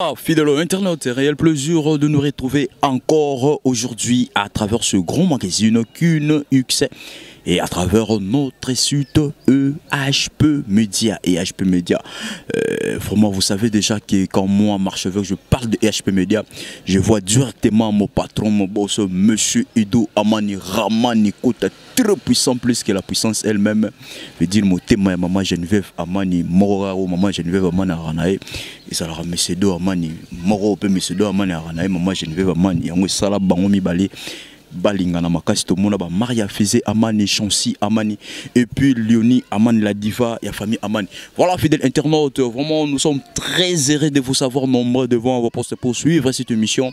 Ah, fidèle internet, c'est Réel plaisir de nous retrouver encore aujourd'hui à travers ce grand magazine qu'une et à travers notre site EHP Media. EHP Media, euh, vraiment, vous savez déjà que quand moi, Marcheveux, je parle de EHP Media, je vois directement mon patron, mon boss, monsieur Ido Amani Ramani Kota, très puissant plus que la puissance elle-même veut dire motema ya maman Geneviève Amani moko kaka maman Geneviève Amani azalaka na ye ezalaka Monsieur Do Amani moko mpe Monsieur Do Amani azalaka na ye maman Geneviève Amani yango esala bango mibale balingana makasi tomona ba maria faisait amani chancy amani et puis lioni amani la diva ya famille amani voilà fidèle internaute vraiment nous sommes très heureux de vous savoir nombreux devant vos postes pour suivre cette émission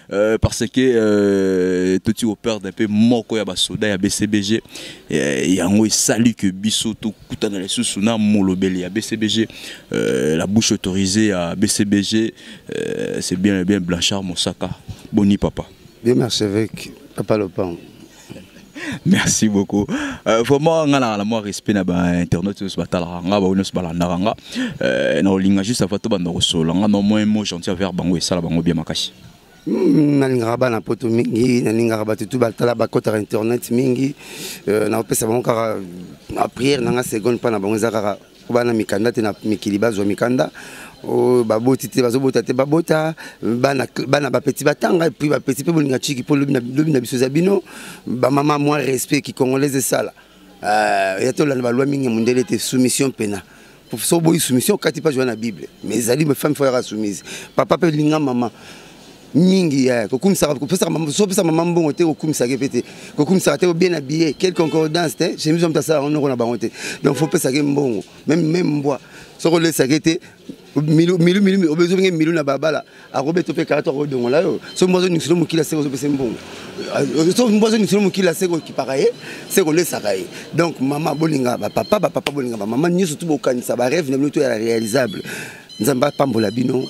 Euh, parce que euh, toti koperde mpe moko ya basoda ya bcbg euh, yango esali ke biso tokutana lisusu na molobeli ya bcbg euh, la bouche autorisée ya bcbg euh, c'est bien bien blanchard mosaka boni papa bien merci avec papa lopango merci beaucoup euh, vraiment nga na mwa respect na bainternet nyonso batalaka nga bango nyonso balandaka nga euh, nakolinga juste ava to banda kosolola nga na moins mo gentil avers bango esala bango bia makasi hmm, nalingaka bana poto mingi nalingaka bato tu batala bakotaka internet mingi euh, nakopesa bango kaka na priere na nga seconde mpa na bango eza kaka bana mikanda te na mikili bazwa mikanda oyo baboti te bazobota te babota bana, bana bapeti batanga epui bapeti mpe bolinga ciki mpo lobi na biso eza bino bamama mwa respect kicongolaise esala euh, ya tolanda balwa mingi ya mondele te soumission mpena so boyi soumission okati mpasi wana na bible mais ezali femme fo yaka soumise papa mpe linga mama mingi ya kokumisaka kopesaka sopesaka mama mbongo te kokumisaka ye mpe te kokumisaka te obie na billet quelle concordance te chemise moto asalaka noko na bango te donc fo opesaka ye mbongo meme meme mbwa soki olesaka ye te milu milu milu obezo ndenge milu na babala akobeta mpe kala to akodongola yo so mbwa azoningisa mokila seko ozopesa mbongo euh, so mbwa azoningisa mokila seko okipaka ye seko olesaka ye donc mama bolinga bapapa bapapa bolinga bamama nyonso tu bokanisa bareve na bino to ya réalisable nzambe apambola bino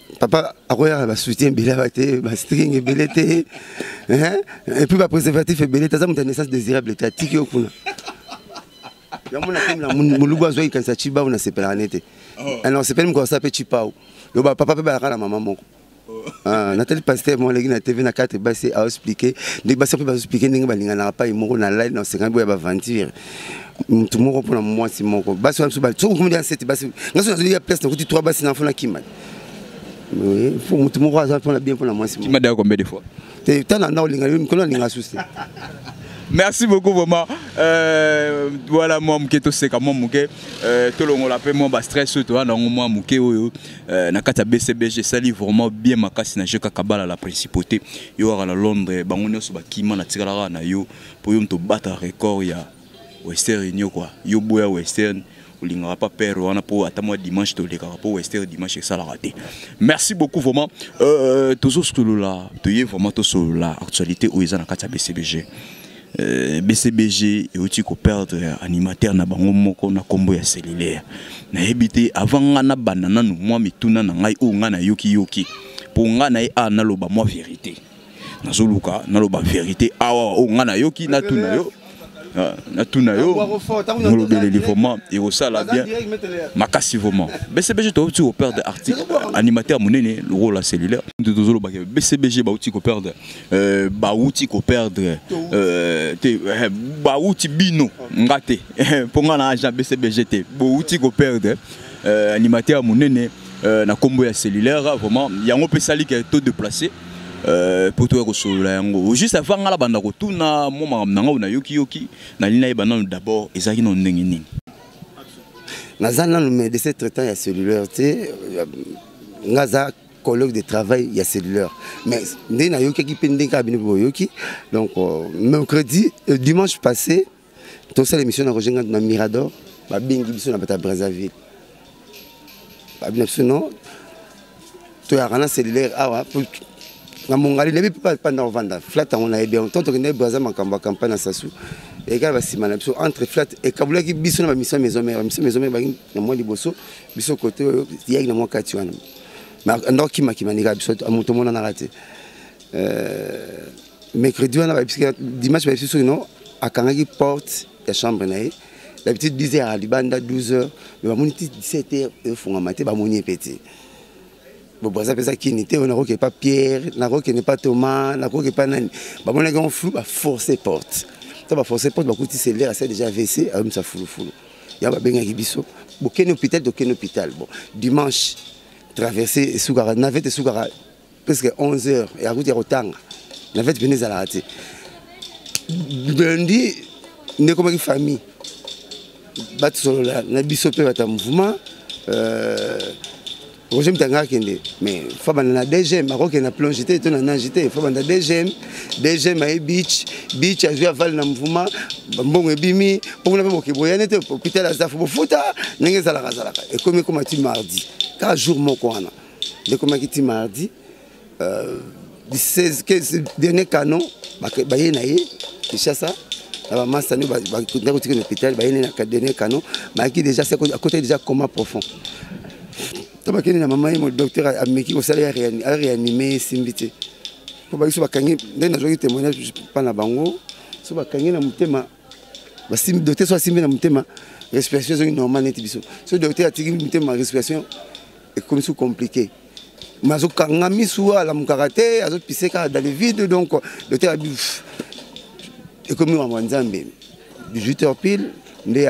papa akoya na basoutien ebele aba te bastring ebele te epuis bapréservatif ebele te aza moto ya naissance désirable te atiki yo kuna yango nakomi na molubu azwaki kanisa cibau nasepelaka ne te alors sepeli mokolo asala mpe cipau yo bapapa mpe balaka na mama moko Ah, natali paster mo aleki na tv na karte basi aexplike ndenge basi mpe bazoexplike ndenge balinganaka pai moko na lali na osengani boya baaventure mutu moko mpona mwasi moko basi wana biso bali soki okomeli ya sete basi nga soki nazoli ya place nakuti trois basi na fona kimani fo mutu moko aza mpona bien mpona mwasi moko kimada combien de fois te tana na olinga yo mikolo alinga susi merci beaucoup vraiment euh, voilà mwa moke toseka mwa moke euh, tolongola mpe mwa bastress oyo toza nango mwa moke oyo euh, na kati ya bcbg esali vraiment bien makasi na jeu kaka bala la principauté yo kaka na londres bango nyonso bakima na tikalaka na yo po yo moto obata record ya western union kua yo boya western olingaka pa père wana po ata mwa dimanche tolekaka po western dimanche esalaka te merci beaucoup vraiment euh, tozosolola toye vraiment tosolola actualité oyo eza na kati ya bcbg Euh, bcbg euti koperdre animateur na bango moko na nkombo ya cellulaire nayebi te avant ngai nabanda nanu mwa mituna na ngai oyo ngai nayokiyoki mpo ngai na ye a naloba mwa verité nazoluka naloba verite awa oyo oh, ngai nayoki natuna yo ah, natuna yo molobeleli vraiment ekosala bien makasi vraiment bcbg touti koperdre article animateur monene lokola cellulaire nde tozolobaka bcbg bauti koperdre euh, bauti koperdre euh, te eh, bauti bino nga te mpo nga na agent bcbg te bouti koperdre euh, animateur monene na nkombo ya cellulaire vraiment yango mpe esali ke to deplace Euh, mpo toya kosolola yango juste avant ngai nabanda kotuna mwa makambo na ngai nayokiyoki nali nayeba nano d'abord ezalaki nano ndenge nini naza nano médecin traitant ya cellulaire te euh, ngai aza colloque de travail ya cellulaire mais nde nayokaki mpe ndenge kaka bino boyoki donc euh, mercredi dimanche passé tosala émission na roger ngandu na mirador babengi biso na bata brazzaville babi na biso non toyaka na cellulaire awa na mongali nayebi mpe epa na ovanda flat yango nayebi yango ntango tokendaki braza makambo ya campagne na sasu ekala basima na biso entre flat ekabulaki biso na bamision maison mare bamision maison mare bangi na mwa liboso biso kote oyo yaki na mwa kati wana ndako kimakima ndeka biso moto omonanaka te euh, mercredi wana bayebisika dimanche bayebisi soki no akangaki porte ya chambre na ye d'habitude 10 heures alibanda 12 heures me bamoni ti 17 heures efungama te bamoni ye mpe te bobraza mpeza kini te oyo nakoki epa pierre nakokende epa thomas nakoki epa nani bamonaki yango flou baforce porte to baforce porte bakuti selere asali déjà vc ayomisa fulufulu yango babengaki biso bokende hôpital tokende hôpital bon dimanche traverse esukaka navete esukaka presque 11 heures ya kutu ya kotanga na fete mpena ezalaka te lundi nde ekomaki famille batisolola na biso mpe bato ya mouvement euh, roger mitanga akende mais fo banda na dgm akokende na plonge te to na nage te fo banda dgm dgm aye beach beach azwi avale na mouvement mbongo ebimi mpokuna mpe boke boyane te hôpital aza fo bofuta ndenge ezalaka azalaka ekomi ekoma ti mardi kaka jour moko wana ekomaki ti mardi euh, dernier canon baye na ye kinshasa na bamasta nde bakenda kotika na hôpital baye na dernier canon bayaki déjà akotaki déjà coma profond to bakende na mama ye mo docteur ameki kosala ya réanime esimbi te mpo babiso bakangi nde nazwaki témoignage mpa na bango so bakangi na motema basimbi docteur so asimbi na motema respiration ezongi normal neti biso so docteur atiki motema respiration ekomi so compliqué mais azokanga misu alamukaka te azopise kaka dans le vide donc docteur abi ekomi mambo ya nzambe 18 heures pile nde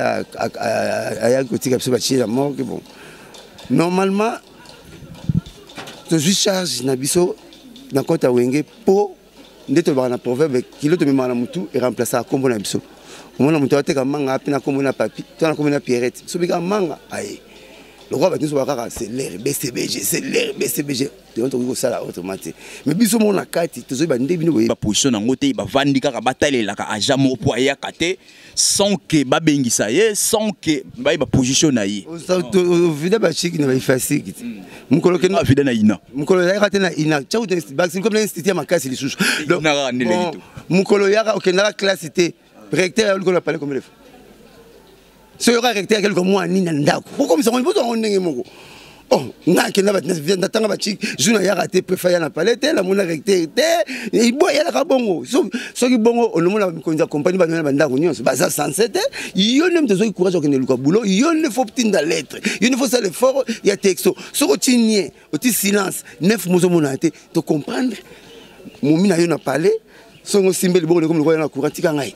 ayaki kotika biso batie na morgue bon normalement tozwi charge na biso na kota wenge mpo nde tolobaka na proverbe kilo tomemaka na motu eremplacaka nkombo na biso omona moto ateka manga ape na nkombo na papi to na nkombo na pierrette biso bikaka manga aye lokola bato nyonso bakaka selere bcbg selere bcbg yango tokoki kosala autrement te mais biso moko na kati tozoyeba nde bino boye baposition na yango te bavandi kaka batalelaka aja moko mpo ayaka te sans que babengisa ye sans que baye baposition na ye vida bachiki na baifasiki mokolo kenda vida na ina mokolo yaka te na ina cautebasimikomi na institut ya makasi lisusu mokolo yaka okendaka classe te recteur ya likolo ya palais combien de fois soki oyoka recteur ya keloko mwa nini na ndako okomisa ngo ndenge moko oh nga akenda natanga bati jour nayaka te prefa ya na palais te namonaka te te ibo eyalaka bongo soki bongo onomona mikonzi ya kompani bamia na bandako nyonso baza sense te yo nde moto ozwaki courage okende luka boulot yo nde fo tinda lettre yo nde fosala effort ya texto soki oti nie oti silence nef mozomonana te to comprendre momi na yo na palais soki osimbe liboko lekomi lokola na courant tika ngai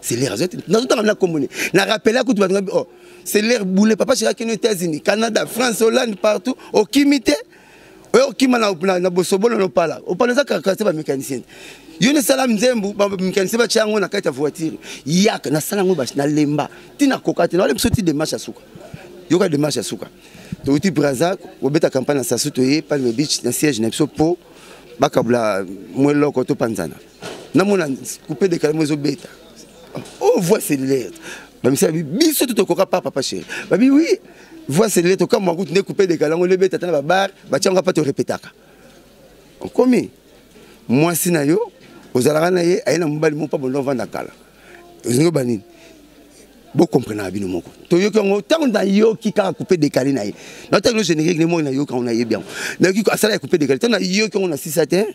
Cellulaire azwa te. Nazotanga na kombo ne. Na rappela kutu bato oh cellulaire boule papa chéri akende États-Unis, Canada, France, Hollande partout okimi te. Oyo okima na na, na bosobolo no pala. Opala za karkase ba mécanicien. Yo ne sala mzembu ba mécanicien ba chango na kati ya voiture. Yak na sala ngo ba na lemba. Tina kokate na wale msoti de marche suka. Yoka de marche suka. Towuti Brazza obeta campagne na Sasu toye Palme Beach na siège na biso po bakabula mwe loko to panzana. namona coupe de calme ezobeta oh voix cellulaire bamisa babi biso to tokoka pa papa chéri babi oui voix cellulaire tokamwa kutu nde coupe de calme yango lebeta ata na babar batyango apa torepetaka okomi mwasi na yo ozalaka na ye aye na mobali moko mpa bondo ovanda kala ozingi oba nini bokomprenaka bino moko toyoki yango ntango nayoki kaka coupe dekale na ye natango no générique ne moko nayoki yango nayebi yango nayoki asala ya coupe dekale ntango nayoki yango na sisa te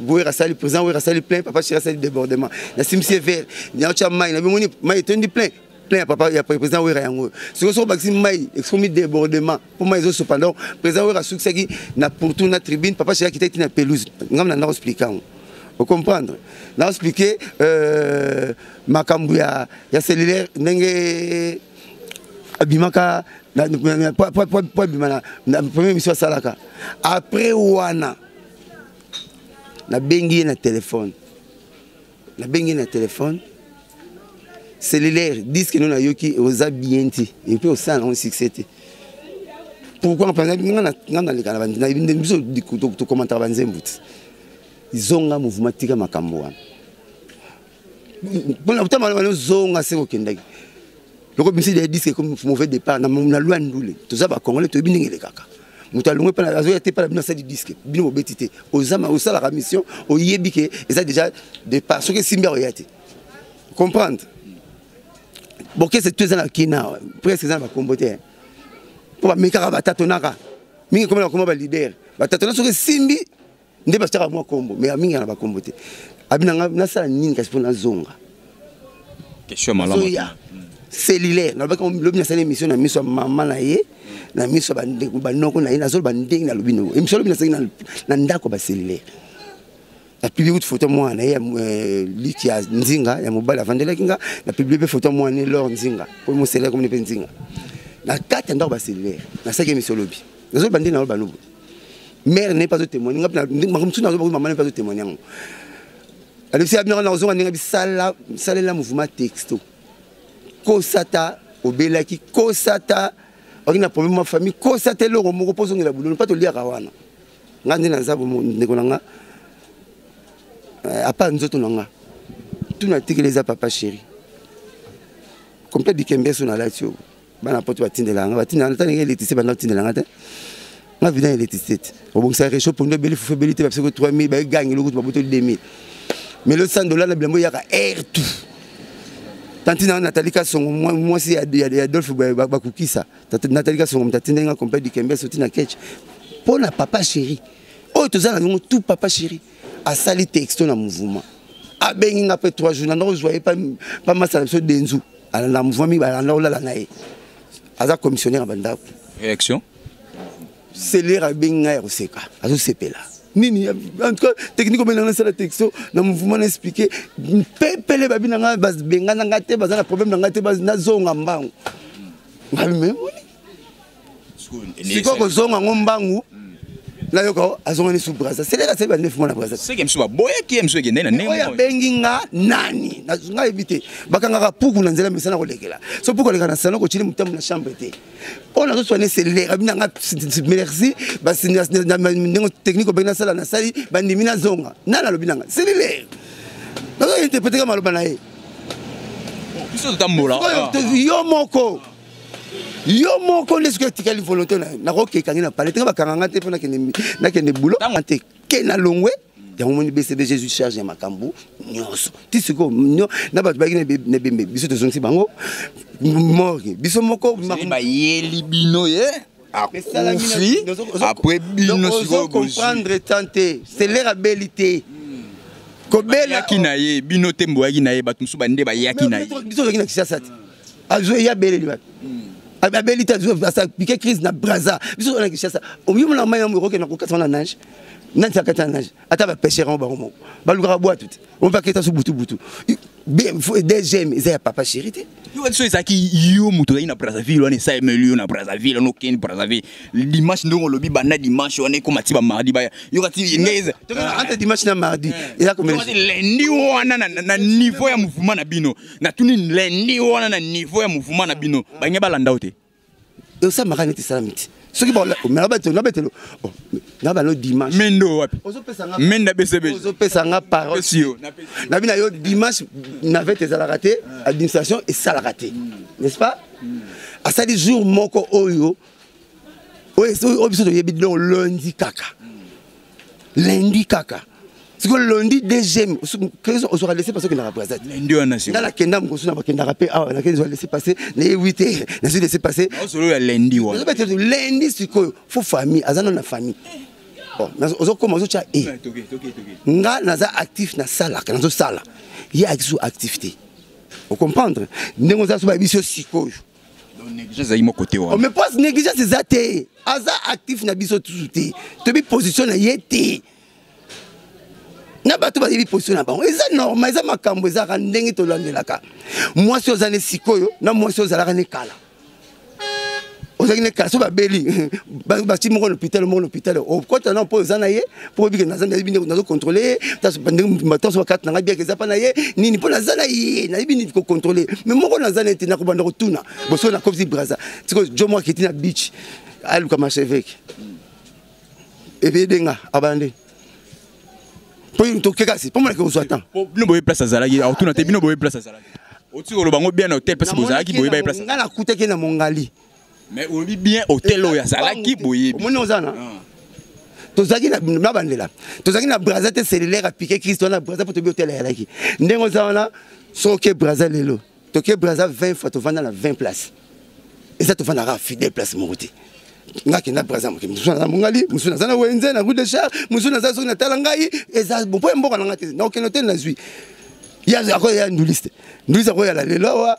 werra asali président werra asali plein papa cheri asali débordement nasimisi ye vere naotya mai na bimoni mai etondi plein plein ya papa ya président werra yango oyo sikoyo soki obakisi mai ekomi débordement mpo mai ezosopa donc président werra asukisaki na pourtout na tribune papa cheri akitaki na pelouse ngambo na ndako explike yango ocomprendre na explike euh, makambo ya, ya cellulaire ndenge abimaka po abima na première mission asalaka après wana nabengi ye na telefone nabengi ye na telefone cellulaire diske no nayoki oza bien te epuis osala nango succès te pourquoi mpenza nga naleka na bandina biso tokomantaka banzembo te zonga mouvement tika makambo wana mpona kotama bana zonga se kokendaki loko bimisi de diske comme mauvais départ na loi ndule toza bacongolais toyebi ndenge elekaka moto alongwe mpe azoya te mpe na bino asali diske bino bobeti te ozama osalaka mission oyebi ke eza déjà départ soki esimbi akoya te comprendre bokese tu eza na kina presque eza na bakombo te mpo bamekaka batatonaka mingi komona bakoma balider batatona soki esimbi nde batiaka mwa kombo mais mingi na bakombo te abi na nga nasala nini kasi mpo nazonga question malamu cellulaire nalobaki lobi nasali émission na miso ya mama na ye na miso ya bandeko banoko na ye nazoloba ndenge nalobi noko émission lobi nasali na ndako ya bacellulaire napublie kutu foto mwana na ye ya euh, liti ya nzinga ya mobali avandelaki nga napublie mpe foto mwana ne lor nzinga mpo moselere komoni mpe nzinga na kati ya ndako bacellulaire nasalaki émission lobi nazoloba ndenge naloba nobo mère naye mpe azo témoigne ngapi makambo mosusu nazoboki mama naye mpe azo témoigne yango alobisi ya mère nakozonga ndenge bisala salela mouvement texto kosata obelaki kosata oki na problème ma famille kosata eloko moko mpo ozongela bulolo mpa toliaka wana nga nde naza ndeko na nga eh, apa nzoto na nga tuna atikeli eza papa chéri complète dikembeso nalati oyo bana poto batindelaka nga batindelaka ntango ndenge electricité banda kotindela nga te nga vida ya electricité te obongisaka rechaud pondo ebeli fufu ebeli te bapesaki 3000 baegangi lokutu babotoli 2000 mais lo 100 dollar na bilambo eyaka air tout tantina wana natali kasongo mwasi ya adolphe bakokisa natali kasongo moto atindeli nga complet du kembe soti na ketch mpo na papa chéri oyo toza na yango tout papa chéri asali texto na mouvement abengi nga mpe 3 jours na ndako ozwa ye pa masala biso denzu alanda mouvement mingi balanda kolala na ye aza commissionnaire ya bandako réaction selere abengi ngai ya koseka azosepela nini en tout cas technique obenga nasala texto na mouvement na expliqué pepele babi na ngai babengana ngai te baza na problème na ngai te nazonga mbango ngai memoni sikoyo kozonga ngo mbangu nayoka azongani su braza seleka seli banefu mwana braza abengi nga nani nga yebi te bakangaka puku na nzela mesa na kolekela so puku aleka na salon kotili motambo na chambre te oyo nazoswane seleka bina nga merci ndenge technique obengi nasala nasali bandimi nazonga nani alobi nanga selile nazointerpreteka maloba na ye yo moko yo moko nde soki etikali volonté na yo nakoki ekangi na pale tenge bakanga nga te mpo nakende bulo te ke na longwe yango moni bcb jésus charge ya makambo nyonso ti sikoyo na bato bayaki na ebembe biso tozongisi bango morgue biso moko bayeli bino ye akufi apres bino sikoyo comprendre tan te selere abeli te kobelaki na ye bino te mboyaki na ye bato mosusu bande bayaki na ye biso ozalaki na kisasa te azoye ya beleli wapi abeli te apike crise na braza biso tozala na kinshasa oyomona mai yango ekokende kokata wana nage nani sakata na nage ata bapeshere yango bango moko balukaka bwatu te oyo baketa so butubutu dgm eza ya papa chéri te so ezalaki yo moto ozalaki na brazzaville wana esaemeli yo na brazzaville wana okendi brazzaville dimanche ndenge olobi banda dimanche wana ekoma ti bamardi baya yokatinte dimanche na mardi eza kolendi wana na niveau ya mouvement na bino natuni lendi wana na niveau ya mouvement na bino bange balanda yo te esamaka neti esalami te soki nabetelo na bano dimanche mendo wapi menda bcbozopesa nga parole nabi na yo dimanche navete ezalaka te administration esalaka te n'est-ce pas asali jour moko oyo oyo biso toyebi donc lundi kaka lundi kaka siko lundi deuxième ozwaka laisse passe okendaka brazat lundi wana siko nga nakenda mokosu na bakendaka mpe awa nakende zwa laisse passe nayebi te nazwi laisse passe osolo ya lundi wana ozobete lundi sikoyo fo famille aza nano na famille ozokoma ozotya e nga naza actif nasalaka nazosala ye akisusu actif te ocomprendre ndenge oza so bayebisi yo sikoyo ezali moko te wana oh, mais pose négligence eza te aza actif na biso tusu te toyebi position na ye te na bato bayebi position na bango eza normal eza makambo ezalaka ndenge tolandelaka mwasi oza ne sikoyo na mwasi ozalaka ne kala ozalaki ne kala so babeli bati moko na hôpital moko na hôpital okota oh, na mpo oza na ye mpo bike naza nayebi ndeko nazo contrôle ye ndenge motu matanso bakati na ngai biaka eza mpa na ye nini mpo naza na ye nayebi nini kocontrôle me moko naza na ye te nakobanda kotuna bosoki na kofsi braza siko jo moko akiti na beach aluka macheveke ebede nga abana nde mpo toke kasi mpo monake kozwa temps bino boye place azalaki akotuna te bino boye place azalaki otikoloba ngo bien na hotel place bozalaki boye baye place ngai nakutaki na mongali mais olobi bien hotel oyo azalaki boyebi omoni oza na ah. tozalaki na bandela tozalaki na braza te cellulaire apike kristo wana braza mpo toyebi hotel ayalaki ndenge oza wana soki braza lelo toke braza 20 fois tovanda na 20 place eza tovandaka fidèle place moko te nga kenda braza moke mosusu naza mongali mosusu naza na wenze na rue de char mosusu naza soki natala ngai eza mpo ya mboka na ngai te nakokende hotel nazwi ya akoya ya nduliste nduliste akoyala lelo awa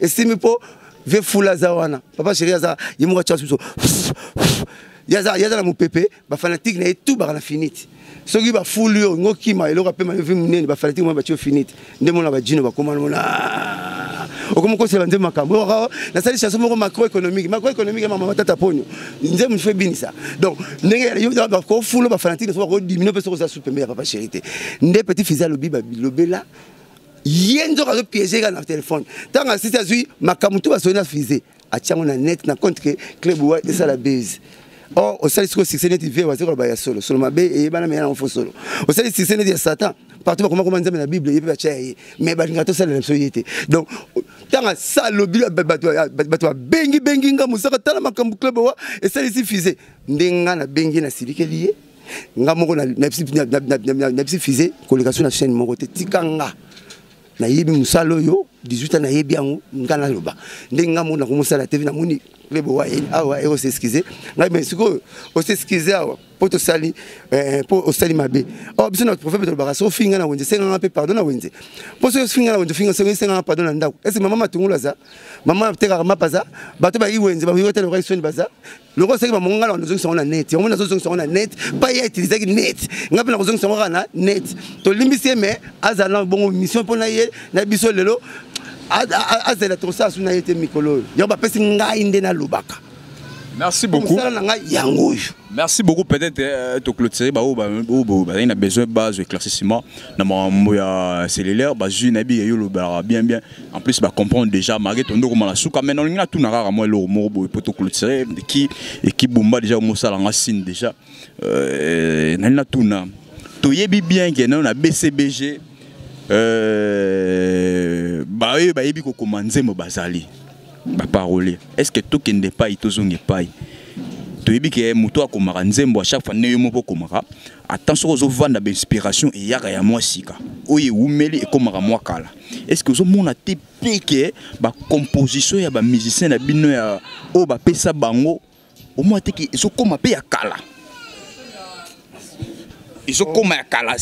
esimbi mpo vie fula aza wana papa sheri aza ye moko atyasi biso ye aza na mopepe bafanatike na ye tu baka na finite soki bafuli yo ngo kima eloko apema yo vi monene bafanatike mwa batyo finite nde mona bajino bakoma mona ah! okomi kosela nzembo makambo oh, nasali chanson moko macroéconomique macroéconomique ya mama matata ponio nzembo mosusu ebinisa donc ndenge bakofulo bafanatike na so bakodiminio mpe soki oza su pembe ya papa chéri te nde petit fisa alobi balobela ye nzoka azo piéger kaka na telefone ntango asisi azwi makambo to basoli na fise atya yango na net na compte ke club wa esala base or osali sikoyo succès neti vie wazali koloba ya solo solo mabe eyebana meya nango fo solo osali succès neti ya satan partout bakoma koma nzambe na bible ye mpe batya ya ye mais balinga tosalela biso ye te donc ntango asalobi bato babengibengi nga mosaka tala makambo club wa esalisi fise nde nga nabengi nasilikeli ye nga moko nabisi fise koleka so na chaîne moko te tika nga nayebi mosala oyo 18 ans nayebi yango nga naloba ndenge nga moko nakomosala te namoni lebo wa awa e oseskize ngai me sikoyo oseskize awa mpo tosali mpo eh, osali mabe awa oh, biso na prophète tolobaka so ofinga na wenze esenganga mpe pardon na wenze mpo soki ofinga na wenze ofinga soki esenganga pardon na ndako ese mama matungulu aza mama atekaka mapa aza bato bayi wenze bayi wetana okai soni baza loko osaki ba monga na zongisa na net yango nazo zongisa na net pa ya utilisaki net nga pe na zongisa ngo na net to limbisi mais azala bongo mission pona ye na biso lelo azela to sa suna yete mikolo yo ba pesi ngai nde na lobaka merci beaucoup mosala na ngai yango oyo merci beaucoup peut-être euh, toclotire baoyo bazali na besoin base éclaircissement na makambo ya cellulaire bazwi na biye yo olobelaka bien bien en plus ba comprendre déjà malgré ton ndoko mala suka mais nalingi natuna kaka mwa eloko moko boye mpo toclotire eki ekibomba déjà mosala nga sine déjà euh, nalingi natuna toyebi bien ke nayo na bcbg euh, baoyo bayebi kokoma nzembo bazali baparole est ce que tokende epai tozonga epai toyebi ke moto akomaka nzembo a chaque fois nde yo moko okomaka ata soki ozovanda bainspiration eyaka ya mwa sika oyo ewumeli ekomaka mwa kala estce ozomona te mpe ke bacomposition ya bamusicien na bino ya oyo bapesa bango omona te ke ezokoma mpe ya kala ezokoma ya kala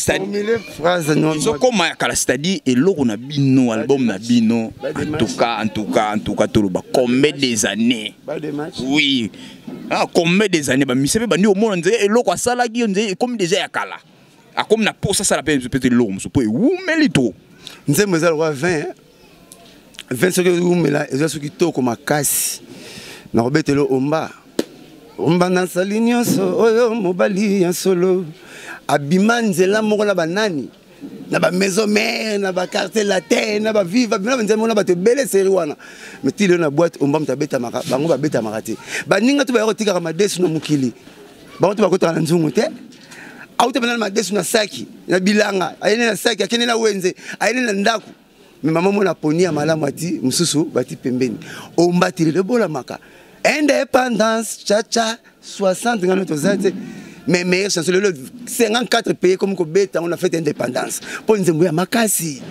ezokoma ya kala c'est-à-dire eloko na bino album na bino en tout cas en tout cas en tout cas toloba combien des années oui ah, combien des années bamisa mpe bandi omona nzela eloko asalaki yo nzela ekomi deja ya kala akomi na mposa asala mpe mpe eloko mosusu mpo ewumeli to nzembo eza lokola 20 20 soki ewumela eza soki kitoko makasi nakobetela omba omba nasali nyonso oyo mobali ya solo abima nzela moko na banani na ba maison mère na ba quartier latin na ba viva bino benza mona bato ebele seri wana mais ti lelo na boîte omba moto abetamaka bango babetamaka te baninga to bayaka otikaka madesu na mokili bango to bakotaka na nzungu te auta bana na madesu na saki na bilanga ayende na saki akende na wenze ayende na ndako me mama mona poni ya malamu ati mosusu bati pembeni ombateli lobolamaka indépendance chacha 60 ngano toza te mais meilleure chanson lelo 54 pays komi kobeta yango na fete indépendance mpo nzembo ya makasi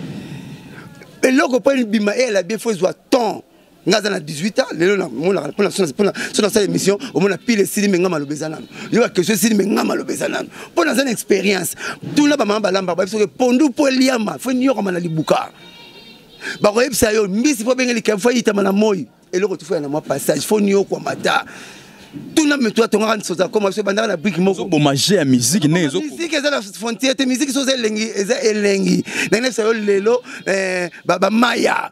eloko mpo ebima eyela bie fo ezwa temps nga aza na 18 ans lelo namonaka mpona so nasala émission omona pile esili me nga maloba eza nano yo bakestion esili me nga maloba eza nano mpo naza na expérience tuna bamama balambaka bayebi soki pondu mpo eliama fo enyokama na libuka bakoyebisa yo mbisi mpo abenge likambo fo eyitama na moi eloko tufoya na mwa passage fo niokwama ta tuna metu atongaka nso za koma biso ebandaka na brike moko boma je ya miziki ndenge ezomiziki eza na frontiere te miziki so eza elengi eza elengi ndenge na biso yo lelo eh, bamaya ba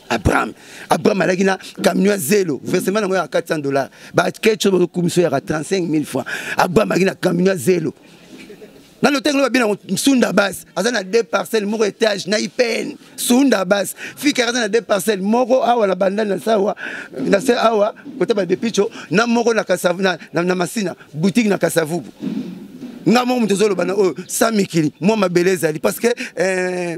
abraham abraham alaki na camion ya zelo versement yango yaka 400 dollar baketso bakokumiso yaka 35 000 francs abraham alaki na camion ya zelo na lotenge loba bina sunda bas aza na deux parcelles moko étage na ipn sunda bas fikar aza na deux parcelles moko awa na bandani na sawa na se awa kota ba depicho na moko na kasavu na, na, na masina boutique na kasavubu nga moko moto ezoloba na oyo sa mikili mwa mabele ezali parce que eh,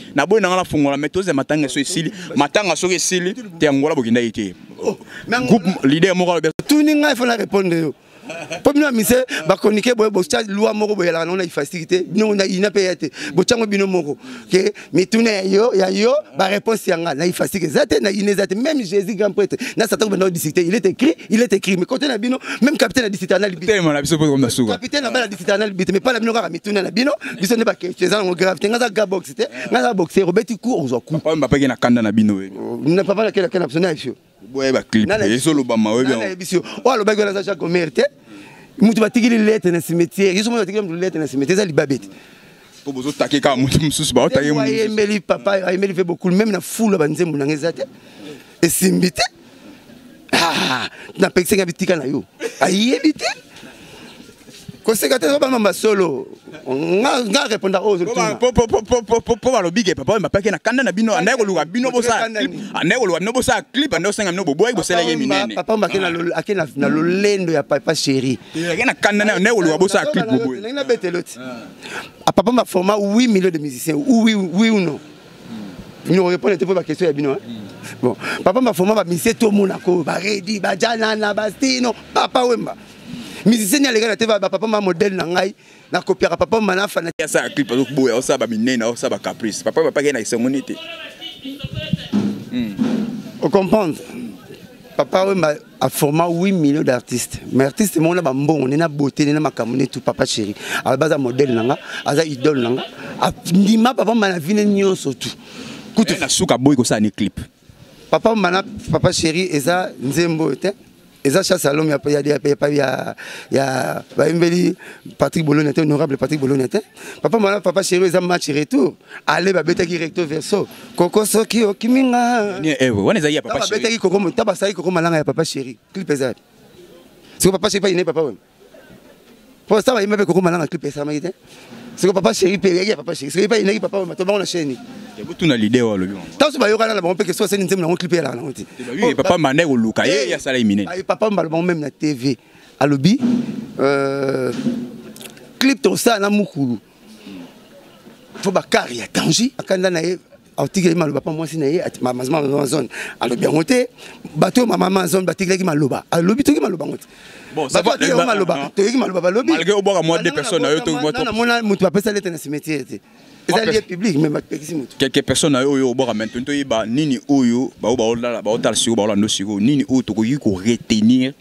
na boye nanga nafungola me toze matanga so esili matanga soki esili te yangola bokendaki te oh, groupe leader moko alobi tuni ngai fona répondre yo mpo bino bamise bakonike boye botya lwa moko boyelaka nango na ifasiki te bino na ina mpe ya te botyango bino moko ke mituna ya yo ya yo baréponse ya ngai na ifasiki eza te na ina eza te même jésus grand prêtre na satan kobanda odisite il est écrit il est écrit mais kote na bino même capitaine ya disite analibi capitaine na bana disite analibi te mais mpa na bino kaka mituna na bino biso nde bakestion eza nango grave te nga aza ga boxe te nga aza boxer obeti ku ozwa ku papa mbape akei na kanda na bino oyebi oh, na papa nakei na kanda na biso nayebi yo boye baclip ezolobama oyebi yango nayebi yo oyo alobaki wana aza jacques omer te moto batikili lete na cimetière yeso moto batikili moto lete na cimetière eza libabe te po bozotake kaka moto mosusu baotake ayembeli papa ayembeli ve bokulu meme na fulu ya banzembo na nga eza te esimbi te ah, napekisi nga bitika na yo ayebi te koseka te ezobanga masolo nga reponda oyo ozotumapo balobi ke papa mapaki na kanda na bino andai koluka bino bosala andai koluka bino bosala clip andai kosenga bino boboyaki bosala ye minene papa mba ake na lolendo ya papa chéri ake na kanda nayo andai koluka bosala clip boboye ndenge nabetelo ti papa mba forma 8 millions de musiciens oui oui ou non bino orepondre te mpo baquestion ya bino hein? Hmm. bon papa bafoma bamisie tomonaka oyo baredi bajanana bastino papa wemba musicien ni alekaka te bapapa ma modele na ngai nakopiaka papa wemba na fana asala clip azoboya osala baminene osala bacaprice papa wemba apakei na esengo ni te hmm. ocomprendre papa wemba aforma 8 millions d'artistes mais artiste moko na bambongo nde na bote nde na makambo nde tout papa chéri alobi aza modèle na nga aza idole na nga andima papa mbana vine nyonso tout kutu na suka boyi kosala ni clip papa mbana papa chéri eza nzembo oyo te eza chasse à l'homme ya bayembeli patrick bologna te honorable patrick bologna te papa mbana papa chéri eza match retour ale babetaki recto verso koko soki okimi nga eh, eh, wana ezali ya papa chéri babetaki koko ta basali koko malanga ya papa chéri clip ezali siko papa chéri paine papa wemba po sa bayimba mpe koko malanga clip esalamaki te siko papa chéri mpe eyaki ya papa chéri siko epai inaki papa wemba to bango na chaîne botuna lide oyo alobi ntanso bayokana na bango mpe kesio asali nzembo nango clip eyalaka nango te eh, papa manda ekoluka ye ye asalaki minene papa wemba alobango meme na tv alobi euh, clip tosala na mukulu fo bakari ya danger akanda na ye atikeli maloba mpa mwasi na ye mama zone alobi yango te bato oyo mama zone batikelaki maloba alobi toki maloba yango te bato maloba toyoki maloba balobimona moto bapesa lete na cimetiere te eza lie public me bapekisi moto quelque personne na yo oyo obwaka maintenant toyeba nini oyo baoyo baolala baotala sikoyo baolanda sikoyo nini oyo tokoki koretenir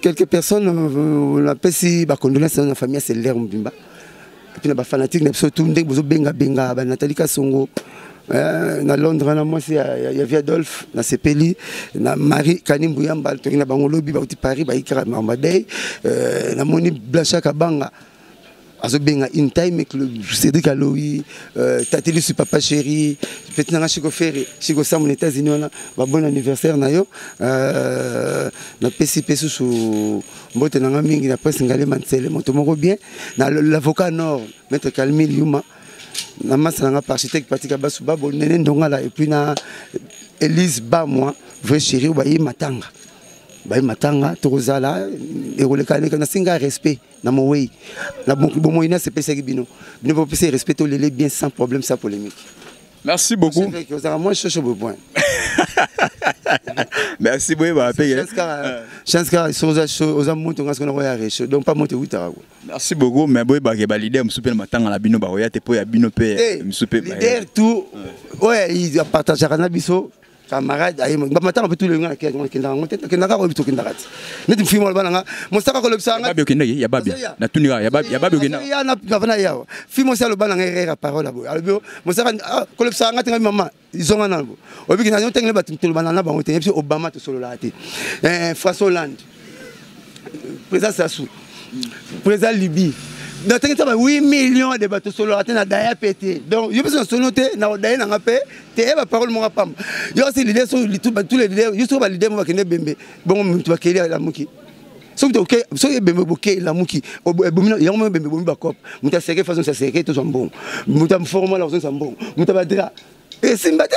quelques personnes euh, napesi bacondolence na famille ya cellulaire mobimba epuis na bafanatique na biso tu ndenge bozobengabenga banatali kasongo eh, na londres wana mwasi ya vie adolphe nasepeli na marie kanimbu yamba toki na bango lobi bauti paris bayikaka marmadei euh, namoni blanchard kabanga azobenga in time cédrik alowi euh, tatelisu papa chéri peti nanga chiko fere chiko samu na états-unis wana babon anniversaire na yo euh, napesi mpe susu mbote nanga mingi na presse ngalema nsele moto moko bien na l'avocat nord maître calmi liuma na masa nanga pa architecte patika basu babo nene ndongala epuis na elise bamwa vrai chéri oyo baye matanga baye matanga tokozala ekoleka nasenga respect na mowei na bomoi nasi epesaki bino bino bopesa respect tolele bien sans problème sans polémique merci beaucoup ozalaka mwa shosho boye point merci boye bapeke chance kaka soki oza sho oza moto nga soki nakoya recho donc pa moto ewutaka ko merci beaucoup mais boyebake balidere mosusu mpe na matanga na bino bakoya te mpo ya bino mpe eh, mosusu mpe lider tout oyo apartageaka na biso camarade aye bamatanga mpe tolenga nakendaka yango te nakendaka koyebi tokendaka te neti mfimi aloba nanga mosaka kolobisa ngai okendaki ya babia natuni ya babi okendavana ye awa fimi osi aloba nanga erreur ya parole aboye alobi mosaka ah, kolobisa ngai te ngai mama zonga nano oyebi kenda yo ntengele bato tolobana na bango te yebisi obama tosololaka te eh, françois hollande président sassou président libye donc teke taba 8 millions de bato solola te na daya mpe te donc yo biso na solo te na odaye nanga mpe te ye baparole moko apamba yo kasi lide so tous les lide yo soko balide mo bakende bembe bongo moto bakeli alamuki soki toke soki ebembe boke elamuki ebomi yango moko ebembe ebomi bacope moto aseke façon aseke tozwa mbongo moto aformala kozongisa mbongo moto abadra esimba te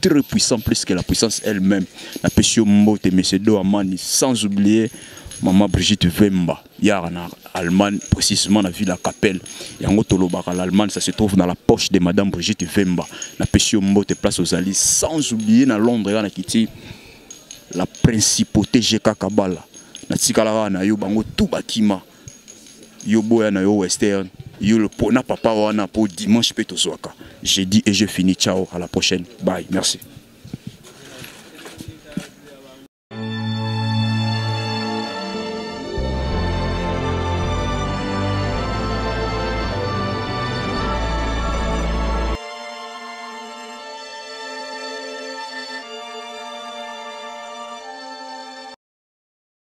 très puissant plus que la puissance elle-même na pesi yo mbote monsieur do amani sans oublier maman Brigitte Vemba yaka na Allemagne précisément na ville ya Capelle yango tolobaka l'Allemagne ça se trouve dans la poche de madame Brigitte Vemba na pesi yo mbote place ozali sans oublier na Londres ya na kiti la principauté GK Kabala na tikalaka na yo bango tout bakima yo boya na yo western yo le pona papa wana po dimanche pe tozwaka j'ai dit et je finis ciao à la prochaine bye merci